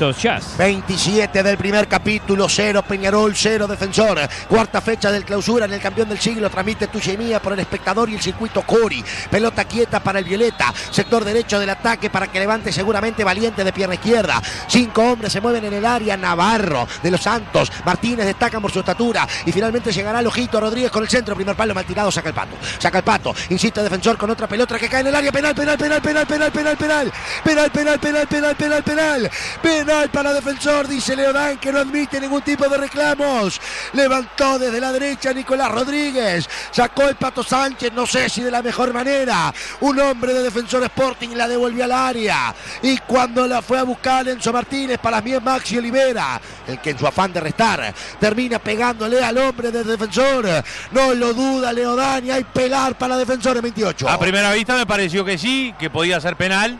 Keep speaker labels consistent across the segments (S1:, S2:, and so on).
S1: Jazz.
S2: 27 del primer capítulo, 0 Peñarol, 0 Defensor. Cuarta fecha del clausura en el campeón del siglo. Transmite tuya y mía por el espectador y el circuito Cori. Pelota quieta para el Violeta. Sector derecho del ataque para que levante seguramente Valiente de pierna izquierda. Cinco hombres se mueven en el área. Navarro de los Santos. Martínez destaca por su estatura. Y finalmente llegará el ojito Rodríguez con el centro. Primer palo mal tirado. Saca el pato. Saca el pato. Insiste Defensor con otra pelota que cae en el área. Penal, penal, penal, penal, penal, penal. Penal, penal, penal, penal, penal, penal. Penal para defensor, dice Leodán, que no admite ningún tipo de reclamos. Levantó desde la derecha Nicolás Rodríguez. Sacó el Pato Sánchez, no sé si de la mejor manera. Un hombre de defensor Sporting la devolvió al área. Y cuando la fue a buscar Enzo Martínez, para mí es Maxi Olivera, el que en su afán de restar termina pegándole al hombre de defensor. No lo duda Leodán y hay pelar para defensor en 28.
S3: A primera vista me pareció que sí, que podía ser penal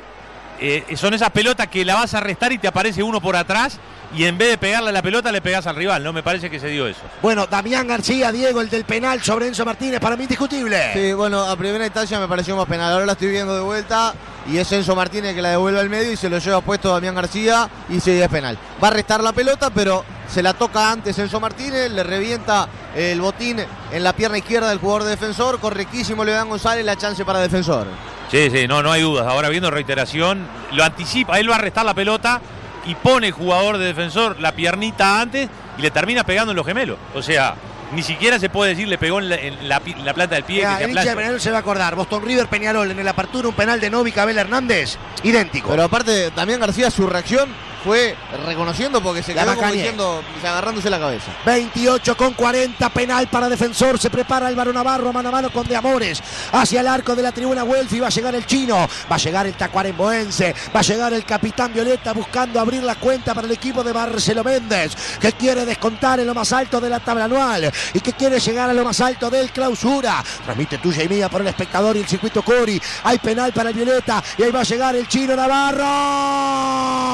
S3: eh, son esas pelotas que la vas a restar y te aparece uno por atrás y en vez de pegarle a la pelota le pegas al rival. No me parece que se dio eso.
S2: Bueno, Damián García, Diego, el del penal sobre Enzo Martínez, para mí indiscutible.
S4: Sí, bueno, a primera instancia me pareció más penal. Ahora la estoy viendo de vuelta y es Enzo Martínez que la devuelve al medio y se lo lleva puesto Damián García y sí, es penal. Va a restar la pelota, pero se la toca antes Enzo Martínez, le revienta el botín en la pierna izquierda del jugador defensor. Correctísimo le dan González la chance para defensor.
S3: Sí, sí, no, no hay dudas. Ahora viendo reiteración, lo anticipa, él va a restar la pelota y pone el jugador de defensor la piernita antes y le termina pegando en los gemelos. O sea, ni siquiera se puede decir le pegó en la, planta del pie.
S2: el hincha de Peñarol se va a acordar. Boston River Peñarol en el apertura, un penal de Novi Cabel Hernández, idéntico.
S4: Pero aparte, también García, su reacción fue reconociendo porque se quedó como diciendo, agarrándose la cabeza.
S2: 28 con 40, penal para defensor. Se prepara Álvaro Navarro mano a mano con De Amores. Hacia el arco de la tribuna y Va a llegar el chino, va a llegar el tacuaremboense, va a llegar el capitán Violeta buscando abrir la cuenta para el equipo de Marcelo Méndez, que quiere descontar en lo más alto de la tabla anual y que quiere llegar a lo más alto del clausura. Transmite tuya y mía por el espectador y el circuito Cori. Hay penal para el Violeta y ahí va a llegar el chino Navarro.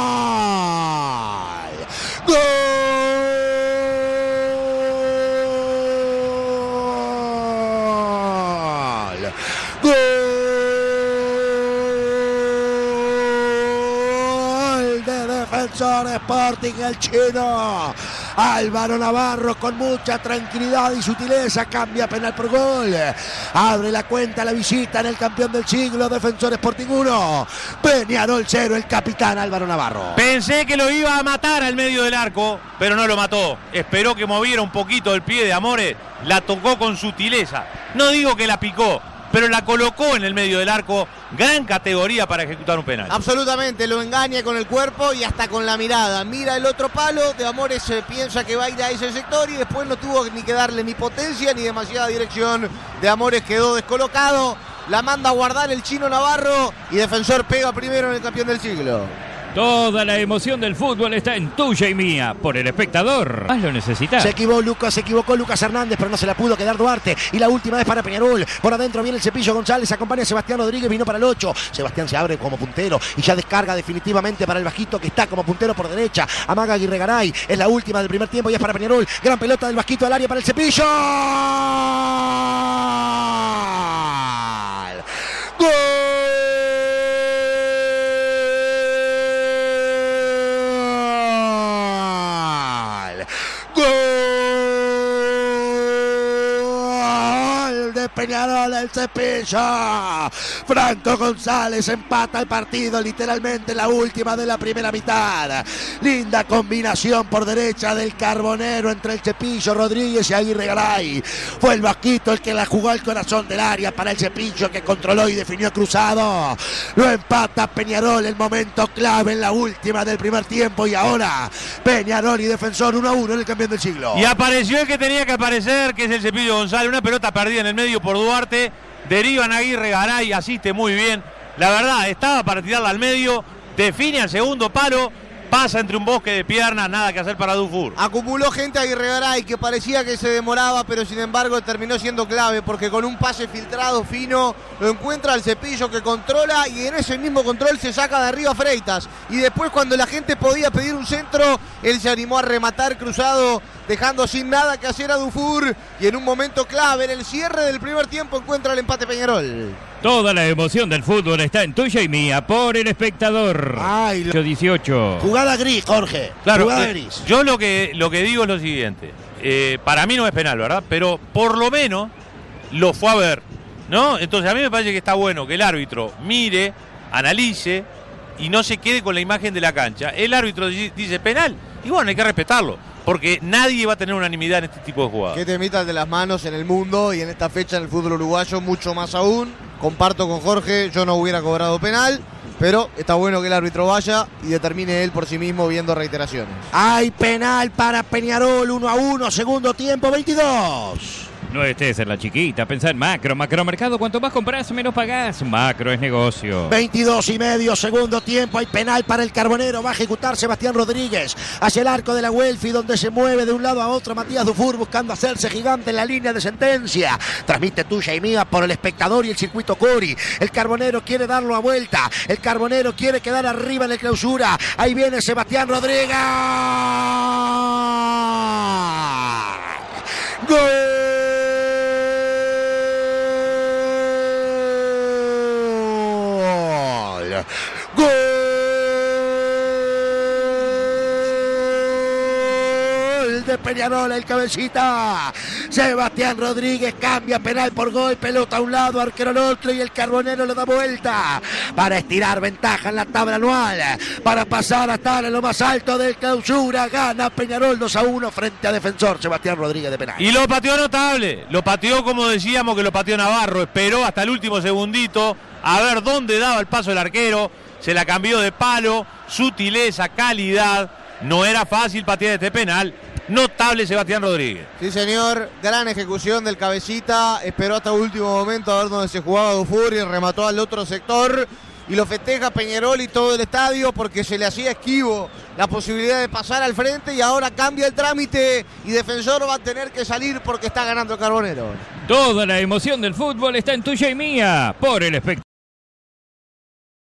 S2: Defensor Sporting el chino. Álvaro Navarro con mucha tranquilidad y sutileza cambia penal por gol. Abre la cuenta la visita en el campeón del siglo, Defensor Sporting 1. Peñarol 0, el capitán Álvaro Navarro.
S3: Pensé que lo iba a matar al medio del arco, pero no lo mató. Esperó que moviera un poquito el pie de Amores, la tocó con sutileza. No digo que la picó, pero la colocó en el medio del arco. Gran categoría para ejecutar un penal.
S4: Absolutamente, lo engaña con el cuerpo y hasta con la mirada. Mira el otro palo, de Amores se piensa que va a ir a ese sector y después no tuvo ni que darle ni potencia ni demasiada dirección. De Amores quedó descolocado, la manda a guardar el chino Navarro y defensor pega primero en el campeón del siglo.
S1: Toda la emoción del fútbol está en tuya y mía, por el espectador. Más lo necesitas.
S2: Se equivocó Lucas, se equivocó Lucas Hernández, pero no se la pudo quedar Duarte. Y la última vez para Peñarol. Por adentro viene el cepillo González, acompaña a Sebastián Rodríguez, vino para el 8. Sebastián se abre como puntero y ya descarga definitivamente para el bajito que está como puntero por derecha. Amaga Aguirre Garay. Es la última del primer tiempo y es para Peñarol. Gran pelota del bajito al área para el cepillo. Peñarol el cepillo. Franco González empata el partido literalmente la última de la primera mitad. Linda combinación por derecha del Carbonero entre el Cepillo Rodríguez y Aguirre Garay. Fue el Vasquito el que la jugó al corazón del área para el Cepillo que controló y definió cruzado. Lo empata Peñarol el momento clave en la última del primer tiempo y ahora Peñarol y Defensor 1 a 1 en el campeón del siglo.
S3: Y apareció el que tenía que aparecer, que es el Cepillo González. Una pelota perdida en el medio por Duarte. Derivan Aguirre Garay, asiste muy bien. La verdad, estaba para tirarla al medio. Define al segundo palo. Pasa entre un bosque de piernas, nada que hacer para Dufour.
S4: Acumuló gente Aguirre Garay que parecía que se demoraba, pero sin embargo terminó siendo clave porque con un pase filtrado fino lo encuentra al cepillo que controla y en ese mismo control se saca de arriba Freitas. Y después cuando la gente podía pedir un centro, él se animó a rematar cruzado dejando sin nada que hacer a Dufour y en un momento clave, en el cierre del primer tiempo, encuentra el empate Peñarol.
S1: Toda la emoción del fútbol está en tuya y mía por el espectador.
S2: Ay, lo-
S1: 18.
S2: Jugada gris, Jorge.
S3: Claro,
S2: Jugada
S3: eh,
S2: gris.
S3: yo lo que, lo que digo es lo siguiente. Eh, para mí no es penal, ¿verdad? Pero por lo menos lo fue a ver, ¿no? Entonces a mí me parece que está bueno que el árbitro mire, analice y no se quede con la imagen de la cancha. El árbitro di- dice penal y bueno, hay que respetarlo, porque nadie va a tener unanimidad en este tipo de jugadas.
S4: Que te meta el de las manos en el mundo y en esta fecha en el fútbol uruguayo mucho más aún. Comparto con Jorge, yo no hubiera cobrado penal, pero está bueno que el árbitro vaya y determine él por sí mismo viendo reiteraciones.
S2: Hay penal para Peñarol, 1 a 1, segundo tiempo, 22.
S1: No estés en la chiquita, pensá en macro. Macromercado, cuanto más compras, menos pagás. Macro es negocio.
S2: 22 y medio, segundo tiempo. Hay penal para el Carbonero. Va a ejecutar Sebastián Rodríguez hacia el arco de la Welfi, donde se mueve de un lado a otro Matías Dufour buscando hacerse gigante en la línea de sentencia. Transmite tuya y mía por el espectador y el circuito Cori. El Carbonero quiere darlo a vuelta. El Carbonero quiere quedar arriba en la clausura. Ahí viene Sebastián Rodríguez. De Peñarol, el cabecita. Sebastián Rodríguez cambia penal por gol, pelota a un lado, arquero al otro y el carbonero le da vuelta para estirar ventaja en la tabla anual, para pasar a estar en lo más alto del clausura. Gana Peñarol 2 a 1 frente a defensor Sebastián Rodríguez de penal.
S3: Y lo pateó notable, lo pateó como decíamos que lo pateó Navarro, esperó hasta el último segundito a ver dónde daba el paso el arquero, se la cambió de palo, sutileza, calidad, no era fácil patear este penal, notable Sebastián Rodríguez.
S4: Sí, señor, gran ejecución del cabecita, esperó hasta último momento a ver dónde se jugaba Dufour y remató al otro sector. Y lo festeja Peñarol y todo el estadio porque se le hacía esquivo la posibilidad de pasar al frente y ahora cambia el trámite y Defensor va a tener que salir porque está ganando Carbonero.
S1: Toda la emoción del fútbol está en tuya y mía por el espectador.